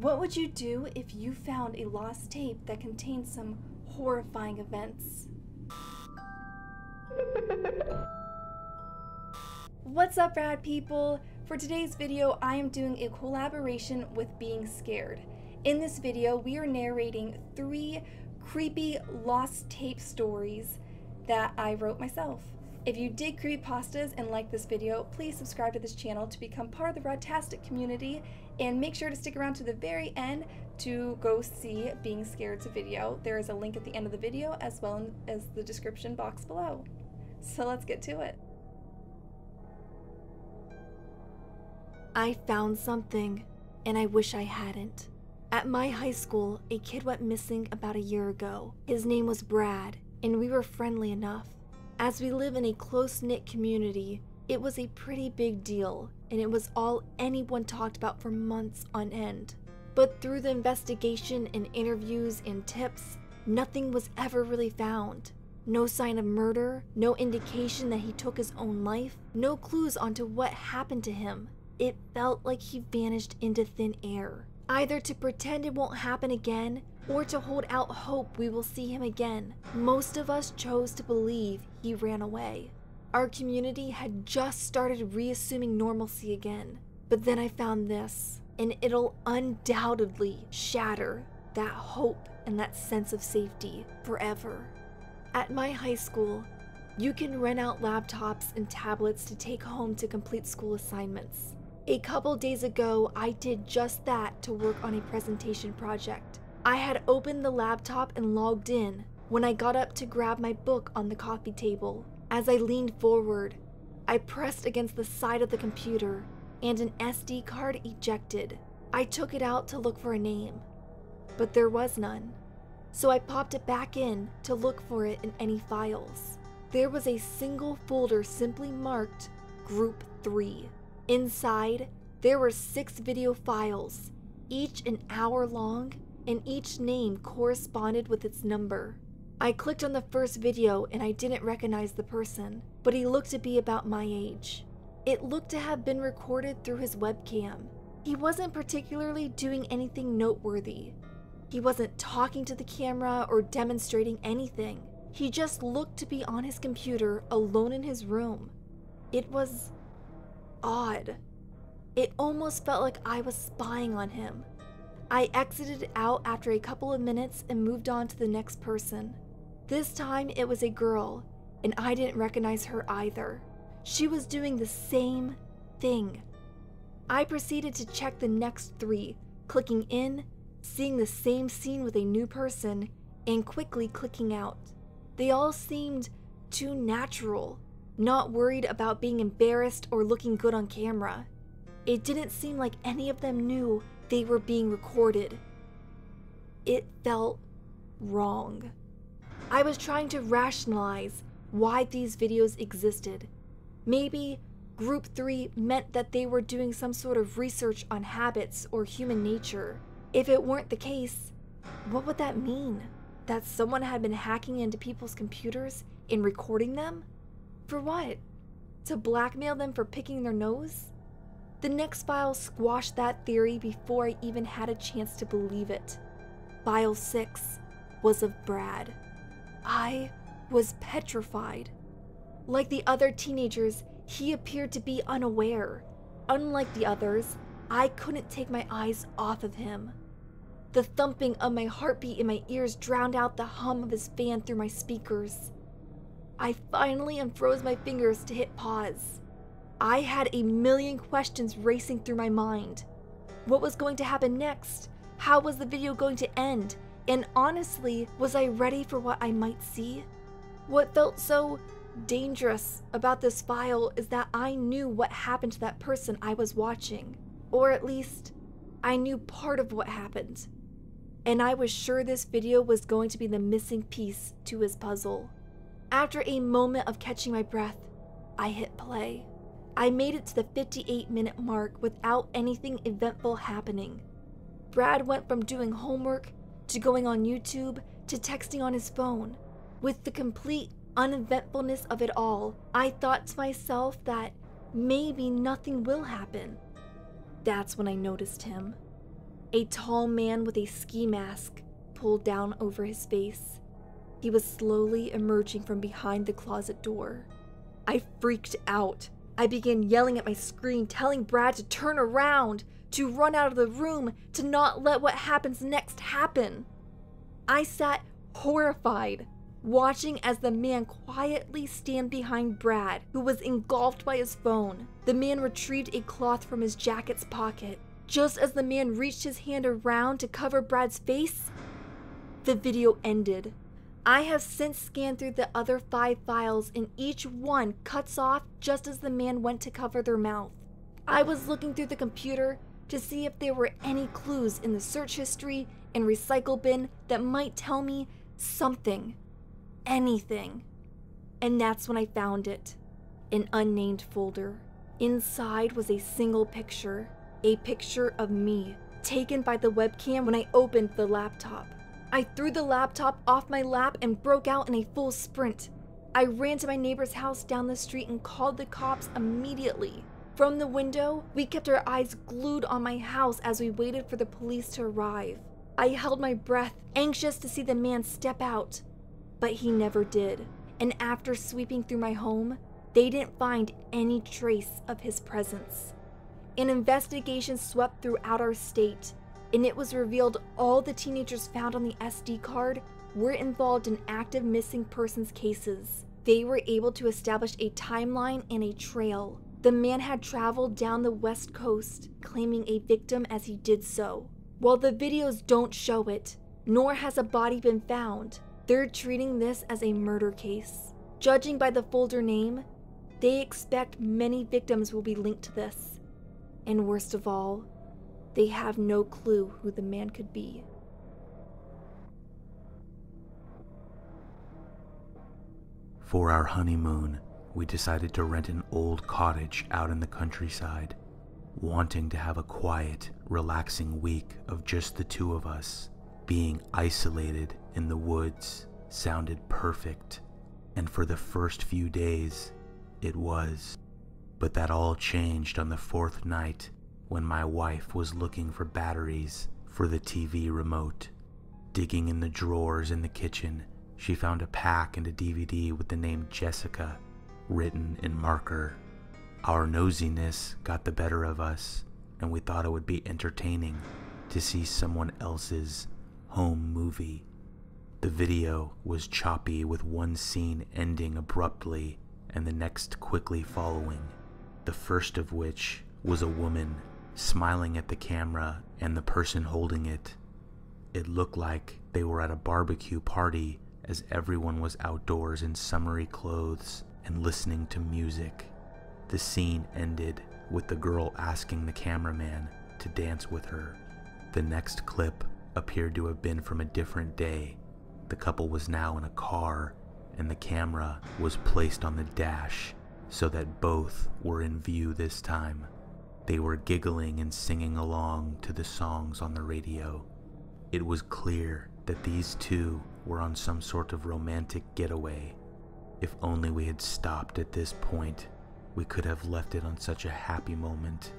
What would you do if you found a lost tape that contained some horrifying events? What's up, rad people? For today's video, I am doing a collaboration with Being Scared. In this video, we are narrating three creepy lost tape stories that I wrote myself. If you dig creepypastas and like this video, please subscribe to this channel to become part of the Radtastic community and make sure to stick around to the very end to go see Being Scared's video. There is a link at the end of the video as well as the description box below. So let's get to it. I found something, and I wish I hadn't. At my high school, a kid went missing about a year ago. His name was Brad, and we were friendly enough. As we live in a close knit community, it was a pretty big deal, and it was all anyone talked about for months on end. But through the investigation and interviews and tips, nothing was ever really found. No sign of murder, no indication that he took his own life, no clues onto what happened to him. It felt like he vanished into thin air. Either to pretend it won't happen again, or to hold out hope we will see him again. Most of us chose to believe he ran away. Our community had just started reassuming normalcy again. But then I found this, and it'll undoubtedly shatter that hope and that sense of safety forever. At my high school, you can rent out laptops and tablets to take home to complete school assignments. A couple days ago, I did just that to work on a presentation project. I had opened the laptop and logged in when I got up to grab my book on the coffee table. As I leaned forward, I pressed against the side of the computer and an SD card ejected. I took it out to look for a name, but there was none. So I popped it back in to look for it in any files. There was a single folder simply marked Group 3. Inside, there were six video files, each an hour long, and each name corresponded with its number. I clicked on the first video and I didn't recognize the person, but he looked to be about my age. It looked to have been recorded through his webcam. He wasn't particularly doing anything noteworthy. He wasn't talking to the camera or demonstrating anything. He just looked to be on his computer alone in his room. It was odd. It almost felt like I was spying on him. I exited out after a couple of minutes and moved on to the next person. This time it was a girl, and I didn't recognize her either. She was doing the same thing. I proceeded to check the next three, clicking in, seeing the same scene with a new person, and quickly clicking out. They all seemed too natural, not worried about being embarrassed or looking good on camera. It didn't seem like any of them knew they were being recorded. It felt wrong. I was trying to rationalize why these videos existed. Maybe Group 3 meant that they were doing some sort of research on habits or human nature. If it weren't the case, what would that mean? That someone had been hacking into people's computers and recording them? For what? To blackmail them for picking their nose? The next file squashed that theory before I even had a chance to believe it. File 6 was of Brad. I was petrified. Like the other teenagers, he appeared to be unaware. Unlike the others, I couldn't take my eyes off of him. The thumping of my heartbeat in my ears drowned out the hum of his fan through my speakers. I finally unfroze my fingers to hit pause. I had a million questions racing through my mind. What was going to happen next? How was the video going to end? And honestly, was I ready for what I might see? What felt so dangerous about this file is that I knew what happened to that person I was watching. Or at least, I knew part of what happened. And I was sure this video was going to be the missing piece to his puzzle. After a moment of catching my breath, I hit play. I made it to the 58 minute mark without anything eventful happening. Brad went from doing homework to going on YouTube to texting on his phone. With the complete uneventfulness of it all, I thought to myself that maybe nothing will happen. That's when I noticed him. A tall man with a ski mask pulled down over his face. He was slowly emerging from behind the closet door. I freaked out. I began yelling at my screen, telling Brad to turn around, to run out of the room, to not let what happens next happen. I sat horrified, watching as the man quietly stand behind Brad, who was engulfed by his phone. The man retrieved a cloth from his jacket's pocket. Just as the man reached his hand around to cover Brad's face, the video ended. I have since scanned through the other five files, and each one cuts off just as the man went to cover their mouth. I was looking through the computer to see if there were any clues in the search history and recycle bin that might tell me something anything. And that's when I found it an unnamed folder. Inside was a single picture, a picture of me, taken by the webcam when I opened the laptop. I threw the laptop off my lap and broke out in a full sprint. I ran to my neighbor's house down the street and called the cops immediately. From the window, we kept our eyes glued on my house as we waited for the police to arrive. I held my breath, anxious to see the man step out but he never did. And after sweeping through my home, they didn't find any trace of his presence. An investigation swept throughout our state, and it was revealed all the teenagers found on the SD card were involved in active missing persons cases. They were able to establish a timeline and a trail. The man had traveled down the west coast, claiming a victim as he did so. While the videos don't show it, nor has a body been found, they're treating this as a murder case. Judging by the folder name, they expect many victims will be linked to this. And worst of all, they have no clue who the man could be. For our honeymoon, we decided to rent an old cottage out in the countryside, wanting to have a quiet, relaxing week of just the two of us being isolated in the woods sounded perfect, and for the first few days, it was. But that all changed on the fourth night when my wife was looking for batteries for the TV remote. Digging in the drawers in the kitchen, she found a pack and a DVD with the name Jessica written in marker. Our nosiness got the better of us, and we thought it would be entertaining to see someone else's home movie. The video was choppy with one scene ending abruptly and the next quickly following, the first of which was a woman smiling at the camera and the person holding it. It looked like they were at a barbecue party as everyone was outdoors in summery clothes and listening to music. The scene ended with the girl asking the cameraman to dance with her. The next clip appeared to have been from a different day. The couple was now in a car, and the camera was placed on the dash so that both were in view this time. They were giggling and singing along to the songs on the radio. It was clear that these two were on some sort of romantic getaway. If only we had stopped at this point, we could have left it on such a happy moment.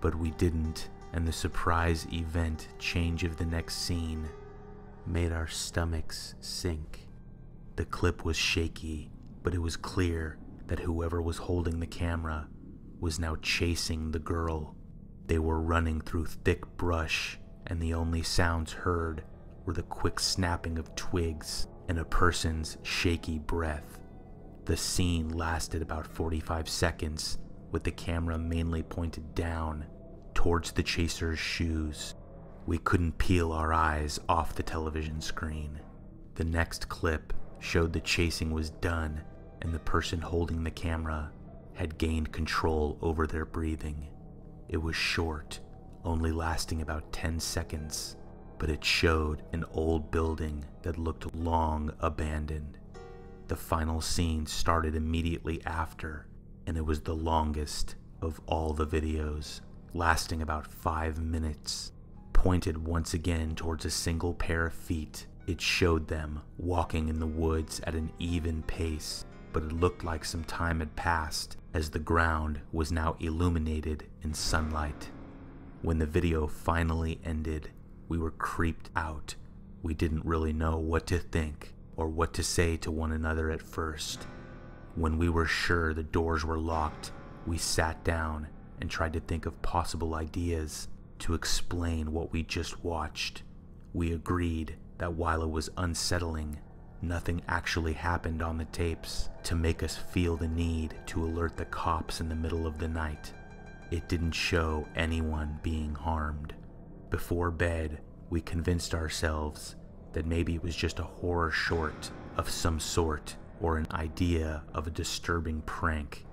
But we didn't and the surprise event change of the next scene made our stomachs sink. The clip was shaky, but it was clear that whoever was holding the camera was now chasing the girl. They were running through thick brush, and the only sounds heard were the quick snapping of twigs and a person's shaky breath. The scene lasted about 45 seconds, with the camera mainly pointed down towards the chaser's shoes. We couldn't peel our eyes off the television screen. The next clip showed the chasing was done and the person holding the camera had gained control over their breathing. It was short, only lasting about 10 seconds, but it showed an old building that looked long abandoned. The final scene started immediately after, and it was the longest of all the videos lasting about five minutes. Pointed once again towards a single pair of feet, it showed them walking in the woods at an even pace, but it looked like some time had passed as the ground was now illuminated in sunlight. When the video finally ended, we were creeped out. We didn't really know what to think or what to say to one another at first. When we were sure the doors were locked, we sat down and tried to think of possible ideas to explain what we just watched. We agreed that while it was unsettling, nothing actually happened on the tapes to make us feel the need to alert the cops in the middle of the night. It didn't show anyone being harmed. Before bed, we convinced ourselves that maybe it was just a horror short of some sort or an idea of a disturbing prank.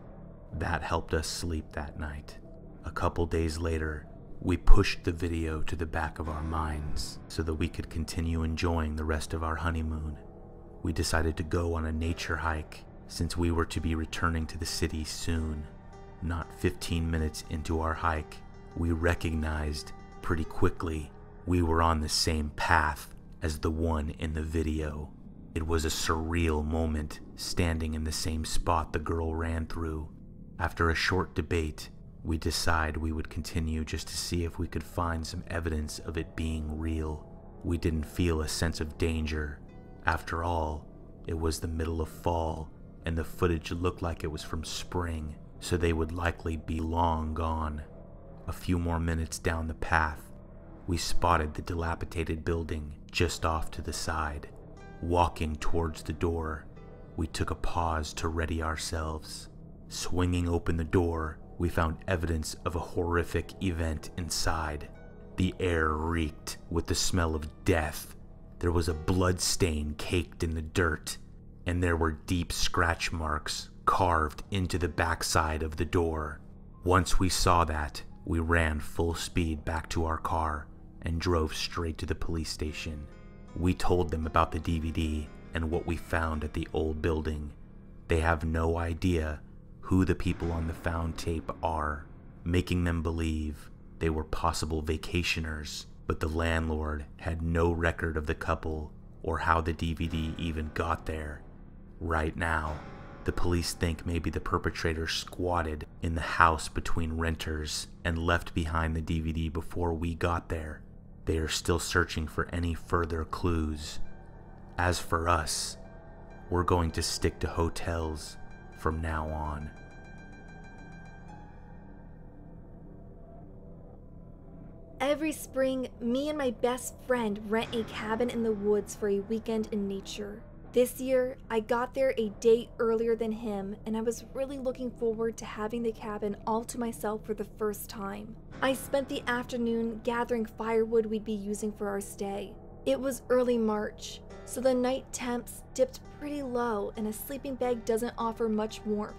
That helped us sleep that night. A couple days later, we pushed the video to the back of our minds so that we could continue enjoying the rest of our honeymoon. We decided to go on a nature hike since we were to be returning to the city soon. Not 15 minutes into our hike, we recognized pretty quickly we were on the same path as the one in the video. It was a surreal moment standing in the same spot the girl ran through. After a short debate, we decide we would continue just to see if we could find some evidence of it being real. We didn't feel a sense of danger. After all, it was the middle of fall, and the footage looked like it was from spring, so they would likely be long gone. A few more minutes down the path, we spotted the dilapidated building just off to the side. Walking towards the door, we took a pause to ready ourselves. Swinging open the door, we found evidence of a horrific event inside. The air reeked with the smell of death. There was a blood stain caked in the dirt, and there were deep scratch marks carved into the backside of the door. Once we saw that, we ran full speed back to our car and drove straight to the police station. We told them about the DVD and what we found at the old building. They have no idea who the people on the found tape are, making them believe they were possible vacationers, but the landlord had no record of the couple or how the DVD even got there. Right now, the police think maybe the perpetrator squatted in the house between renters and left behind the DVD before we got there. They are still searching for any further clues. As for us, we're going to stick to hotels from now on. Every spring, me and my best friend rent a cabin in the woods for a weekend in nature. This year, I got there a day earlier than him, and I was really looking forward to having the cabin all to myself for the first time. I spent the afternoon gathering firewood we'd be using for our stay. It was early March, so the night temps dipped pretty low, and a sleeping bag doesn't offer much warmth.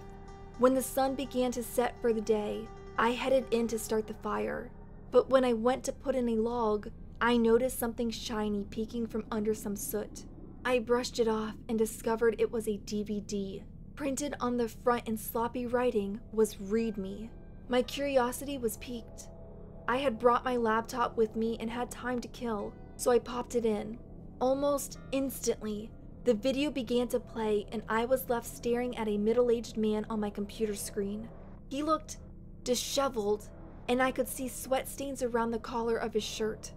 When the sun began to set for the day, I headed in to start the fire. But when I went to put in a log, I noticed something shiny peeking from under some soot. I brushed it off and discovered it was a DVD. Printed on the front in sloppy writing was Read Me. My curiosity was piqued. I had brought my laptop with me and had time to kill, so I popped it in. Almost instantly, the video began to play and I was left staring at a middle aged man on my computer screen. He looked disheveled and I could see sweat stains around the collar of his shirt.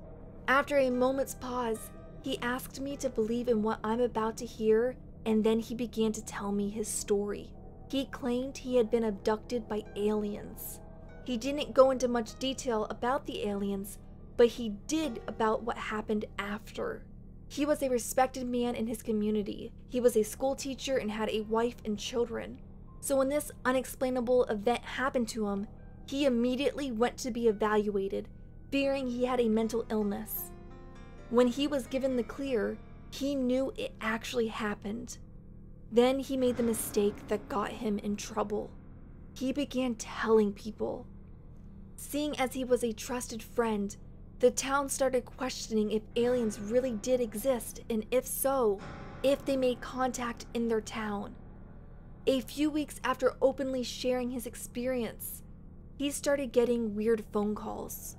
After a moment's pause, he asked me to believe in what I'm about to hear, and then he began to tell me his story. He claimed he had been abducted by aliens. He didn't go into much detail about the aliens, but he did about what happened after. He was a respected man in his community. He was a school teacher and had a wife and children. So when this unexplainable event happened to him, he immediately went to be evaluated, fearing he had a mental illness. When he was given the clear, he knew it actually happened. Then he made the mistake that got him in trouble. He began telling people. Seeing as he was a trusted friend, the town started questioning if aliens really did exist, and if so, if they made contact in their town. A few weeks after openly sharing his experience, he started getting weird phone calls.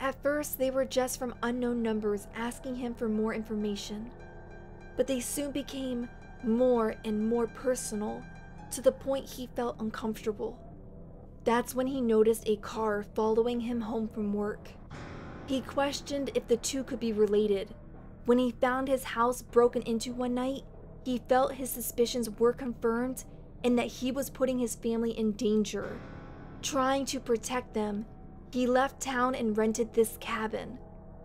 At first, they were just from unknown numbers asking him for more information, but they soon became more and more personal to the point he felt uncomfortable. That's when he noticed a car following him home from work. He questioned if the two could be related. When he found his house broken into one night, he felt his suspicions were confirmed and that he was putting his family in danger. Trying to protect them, he left town and rented this cabin.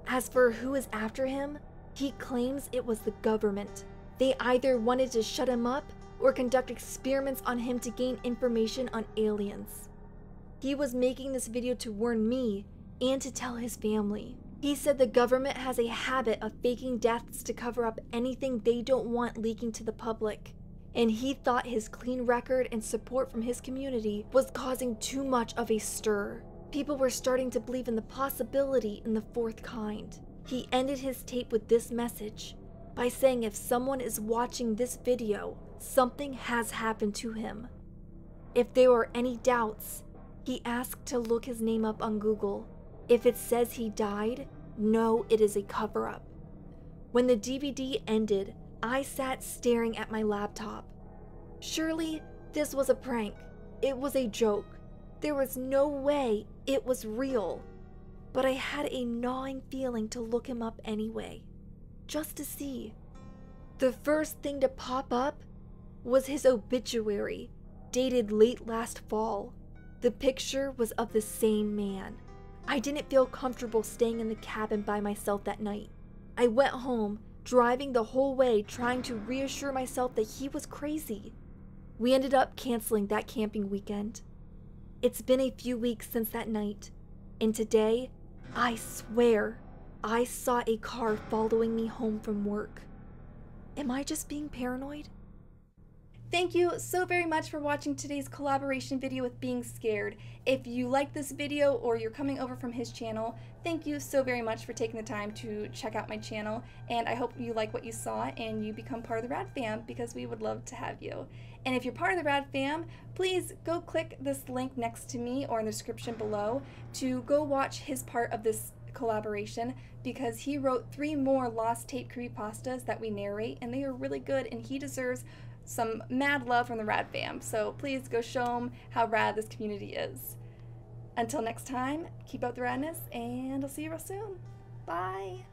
As for who is after him, he claims it was the government. They either wanted to shut him up or conduct experiments on him to gain information on aliens. He was making this video to warn me and to tell his family. He said the government has a habit of faking deaths to cover up anything they don't want leaking to the public. And he thought his clean record and support from his community was causing too much of a stir. People were starting to believe in the possibility in the fourth kind. He ended his tape with this message by saying if someone is watching this video, something has happened to him. If there were any doubts, he asked to look his name up on Google. If it says he died, no, it is a cover up. When the DVD ended, I sat staring at my laptop. Surely this was a prank. It was a joke. There was no way it was real but I had a gnawing feeling to look him up anyway, just to see. The first thing to pop up was his obituary, dated late last fall. The picture was of the same man. I didn't feel comfortable staying in the cabin by myself that night. I went home, driving the whole way trying to reassure myself that he was crazy. We ended up canceling that camping weekend. It's been a few weeks since that night, and today I swear, I saw a car following me home from work. Am I just being paranoid? Thank you so very much for watching today's collaboration video with Being Scared. If you like this video or you're coming over from his channel, thank you so very much for taking the time to check out my channel and I hope you like what you saw and you become part of the Rad fam because we would love to have you. And if you're part of the Rad fam, please go click this link next to me or in the description below to go watch his part of this collaboration because he wrote three more Lost Tape creepypastas that we narrate and they are really good and he deserves some mad love from the Rad fam. So please go show them how rad this community is. Until next time, keep up the radness and I'll see you real soon. Bye.